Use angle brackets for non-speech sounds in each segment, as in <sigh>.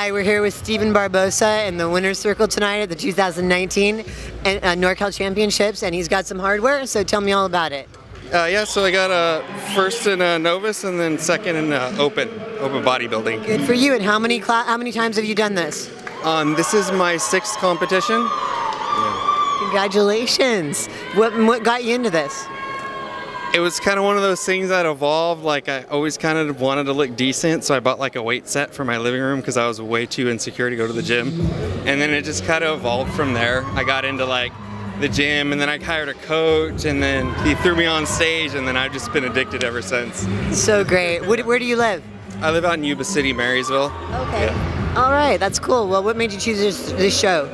Hi, we're here with Stephen Barboza in the winner's circle tonight at the 2019 uh, NorCal Championships, and he's got some hardware. So tell me all about it. Uh, yeah, so I got a uh, first in uh, Novice and then second in uh, Open, Open bodybuilding. Good for you. And how many how many times have you done this? Um, this is my sixth competition. Yeah. Congratulations. What what got you into this? It was kind of one of those things that evolved. Like I always kind of wanted to look decent, so I bought like a weight set for my living room because I was way too insecure to go to the gym. And then it just kind of evolved from there. I got into like the gym, and then I hired a coach, and then he threw me on stage, and then I've just been addicted ever since. So great. Where, where do you live? I live out in Yuba City, Marysville. Okay. Yeah. All right, that's cool. Well, what made you choose this, this show?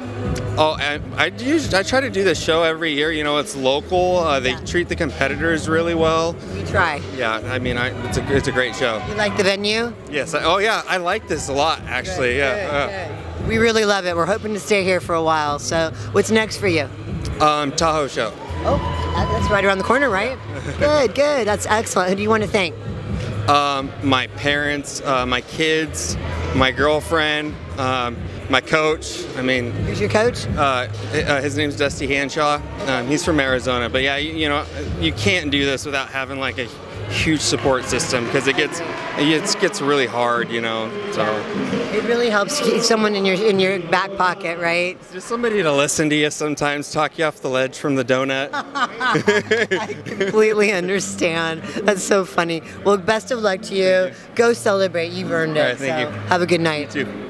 Oh, I, I, usually, I try to do this show every year. You know, it's local. Uh, they yeah. treat the competitors really well. We try. Yeah, I mean, I, it's a it's a great show. You like the venue? Yes. I, oh yeah, I like this a lot actually. Good, yeah. Good, good. We really love it. We're hoping to stay here for a while. So, what's next for you? Um, Tahoe show. Oh, that's right around the corner, right? <laughs> good, good. That's excellent. Who do you want to thank? Um, my parents, uh, my kids, my girlfriend. Um, my coach. I mean, who's your coach? Uh, uh, his name's Dusty Hanshaw. Um, he's from Arizona. But yeah, you, you, know, you can't do this without having like a huge support system because it gets it gets really hard, you know. So it really helps keep someone in your in your back pocket, right? Just somebody to listen to you sometimes, talk you off the ledge from the donut. <laughs> I completely understand. That's so funny. Well, best of luck to you. Go celebrate. You've earned it. All right, thank so you. Have a good night. You too.